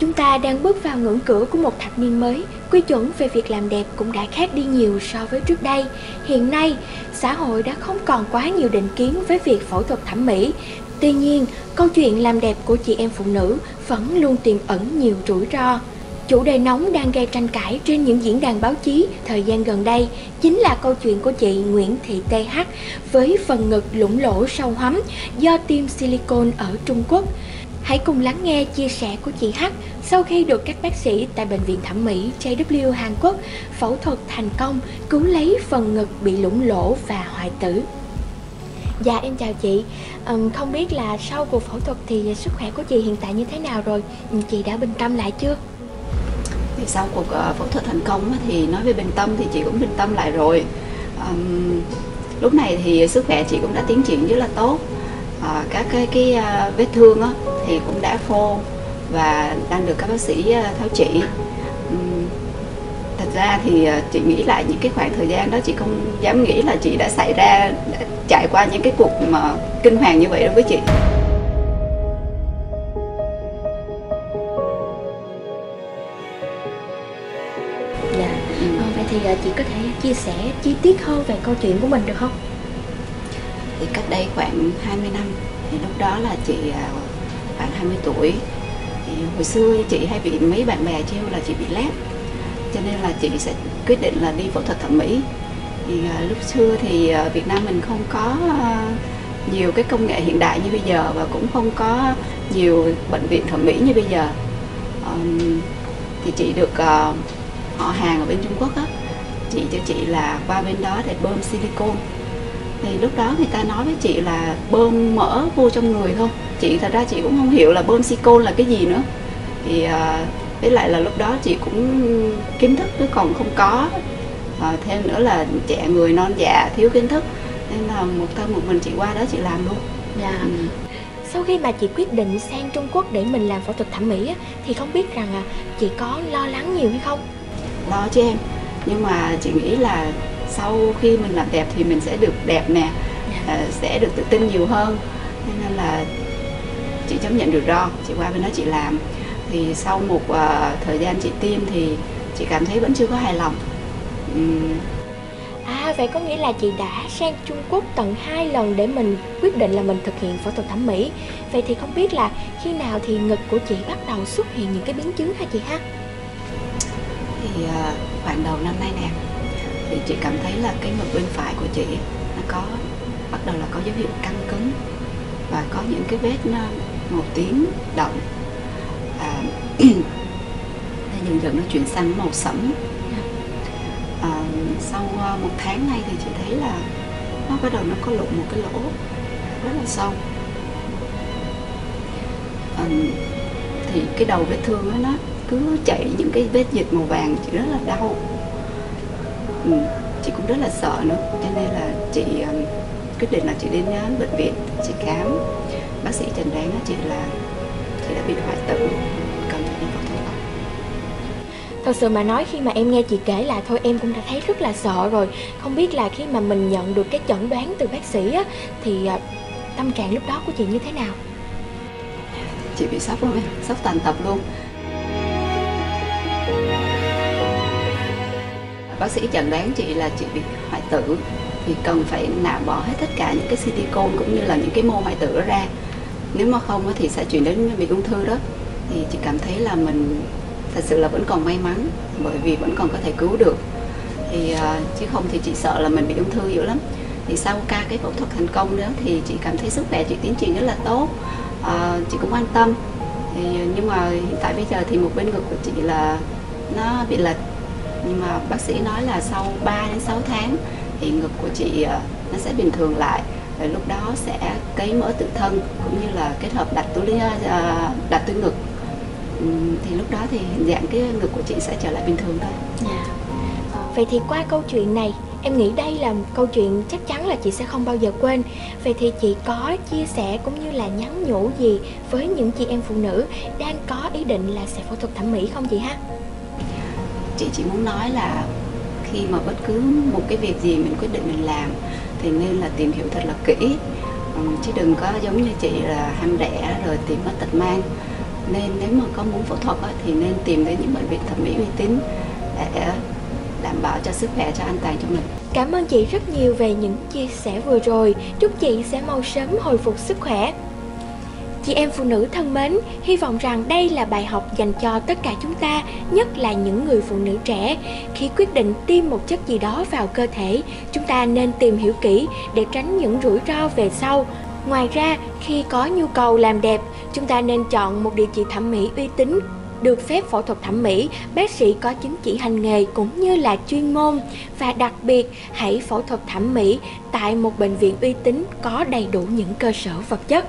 chúng ta đang bước vào ngưỡng cửa của một thập niên mới, quy chuẩn về việc làm đẹp cũng đã khác đi nhiều so với trước đây. Hiện nay, xã hội đã không còn quá nhiều định kiến với việc phẫu thuật thẩm mỹ. Tuy nhiên, câu chuyện làm đẹp của chị em phụ nữ vẫn luôn tiềm ẩn nhiều rủi ro. Chủ đề nóng đang gây tranh cãi trên những diễn đàn báo chí thời gian gần đây chính là câu chuyện của chị Nguyễn Thị TH với phần ngực lũng lỗ sâu hắm do tiêm silicone ở Trung Quốc. Hãy cùng lắng nghe chia sẻ của chị H sau khi được các bác sĩ tại Bệnh viện Thẩm mỹ JW Hàn Quốc phẫu thuật thành công cứu lấy phần ngực bị lũng lỗ và hoại tử. Dạ em chào chị, um, không biết là sau cuộc phẫu thuật thì sức khỏe của chị hiện tại như thế nào rồi? Chị đã bình tâm lại chưa? thì sau cuộc uh, phẫu thuật thành công thì nói về bình tâm thì chị cũng bình tâm lại rồi um, lúc này thì sức khỏe chị cũng đã tiến triển rất là tốt uh, các cái cái uh, vết thương á, thì cũng đã khô và đang được các bác sĩ uh, tháo chỉ. Um, thật ra thì chị nghĩ lại những cái khoảng thời gian đó chị không dám nghĩ là chị đã xảy ra đã trải qua những cái cuộc mà kinh hoàng như vậy đối với chị. Thì chị có thể chia sẻ chi tiết hơn về câu chuyện của mình được không? Thì cách đây khoảng 20 năm thì lúc đó là chị à, khoảng 20 tuổi. Thì hồi xưa chị hay bị mấy bạn bè trêu là chị bị lép cho nên là chị sẽ quyết định là đi phẫu thuật thẩm mỹ. Thì à, lúc xưa thì à, Việt Nam mình không có nhiều cái công nghệ hiện đại như bây giờ và cũng không có nhiều bệnh viện thẩm mỹ như bây giờ. Um, thì chị được uh, họ hàng ở bên Trung Quốc á chị cho chị là qua bên đó để bơm silicone thì lúc đó người ta nói với chị là bơm mỡ vô trong người thôi chị thật ra chị cũng không hiểu là bơm silicone là cái gì nữa. Thì à, với lại là lúc đó chị cũng kiến thức cứ còn không có. À, thêm nữa là trẻ người non già thiếu kiến thức nên là một thân một mình chị qua đó chị làm luôn. Dạ. ừ. sau khi mà chị quyết định sang Trung Quốc để mình làm phẫu thuật thẩm mỹ thì không biết rằng là chị có lo lắng nhiều hay không? Lo chứ em nhưng mà chị nghĩ là sau khi mình làm đẹp thì mình sẽ được đẹp nè uh, sẽ được tự tin nhiều hơn. Nên là chị chấp nhận rủi ro chị qua bên đó chị làm. Thì sau một uh, thời gian chị tiêm thì chị cảm thấy vẫn chưa có hài lòng. Um, À vậy có nghĩa là chị đã sang Trung Quốc tận hai lần để mình quyết định là mình thực hiện phẫu thuật thẩm mỹ. Vậy thì không biết là khi nào thì ngực của chị bắt đầu xuất hiện những cái biến chứng hả chị ha? Thì à, khoảng đầu năm nay nè thì chị cảm thấy là cái ngực bên phải của chị nó có bắt đầu là có dấu hiệu căng cứng và có những cái vết nó màu tím đậm. À, dần dần nó chuyển sang màu sẫm. À, sau à, một tháng nay thì chị thấy là nó bắt đầu nó có lộ một cái lỗ rất là sâu. À, thì cái đầu vết thương đó nó cứ chảy những cái vết dịch màu vàng chị rất là đau. Ừ, chị cũng rất là sợ nữa. Cho nên là chị um, quyết định là chị đến uh, bệnh viện chị khám. Bác sĩ chẩn đoán chị là chị đã bị hoại tử. Cần phải đi phẫu thuật Thật sự mà nói khi mà em nghe chị kể lại thôi em cũng đã thấy rất là sợ rồi. Không biết là khi mà mình nhận được cái chẩn đoán từ bác sĩ á Thì uh, tâm trạng lúc đó của chị như thế nào? Chị bị sốc luôn em, sốc toàn tập luôn bác sĩ chẩn đoán chị là chị bị hoại tử thì cần phải nạo bỏ hết tất cả những cái silicon cũng như là những cái mô hoại tử ra. Nếu mà không thì sẽ chuyển đến bị ung thư đó. Thì chị cảm thấy là mình thật sự là vẫn còn may mắn bởi vì vẫn còn có thể cứu được. Thì à, chứ không thì chị sợ là mình bị ung thư dữ lắm. Thì sau ca cái phẫu thuật thành công đó thì chị cảm thấy sức khỏe chị tiến triển rất là tốt. À, chị cũng an tâm thì ờ, nhưng mà hiện tại bây giờ thì một bên ngực của chị là nó bị lệch nhưng mà bác sĩ nói là sau 3 đến 6 tháng thì ngực của chị ờ, nó sẽ bình thường lại rồi lúc đó sẽ cấy mỡ tự thân cũng như là kết hợp đặt túi ờ, đặt túi ngực thì lúc đó thì hình dạng cái ngực của chị sẽ trở lại bình thường thôi. Yeah. Vậy thì qua câu chuyện này em nghĩ đây là một câu chuyện chắc chắn là chị sẽ không bao giờ quên. Vậy thì chị có chia sẻ cũng như là nhắn nhủ gì với những chị em phụ nữ đang có ý định là sẽ phẫu thuật thẩm mỹ không chị ha? Chị chỉ muốn nói là khi mà bất cứ một cái việc gì mình quyết định mình làm thì nên là tìm hiểu thật là kỹ. Chứ đừng có giống như chị là ham rẻ rồi tìm mất tật mang. Nên nếu mà có muốn phẫu thuật thì nên tìm đến những bệnh viện thẩm mỹ uy tín cho sức khỏe cho an toàn cho mình Cảm ơn chị rất nhiều về những chia sẻ vừa rồi. Chúc chị sẽ mau sớm hồi phục sức khỏe. Chị em phụ nữ thân mến, hy vọng rằng đây là bài học dành cho tất cả chúng ta, nhất là những người phụ nữ trẻ. Khi quyết định tiêm một chất gì đó vào cơ thể, chúng ta nên tìm hiểu kỹ để tránh những rủi ro về sau. Ngoài ra, khi có nhu cầu làm đẹp, chúng ta nên chọn một địa chỉ thẩm mỹ uy tín được phép phẫu thuật thẩm mỹ, bác sĩ có chứng chỉ hành nghề cũng như là chuyên môn và đặc biệt hãy phẫu thuật thẩm mỹ tại một bệnh viện uy tín có đầy đủ những cơ sở vật chất.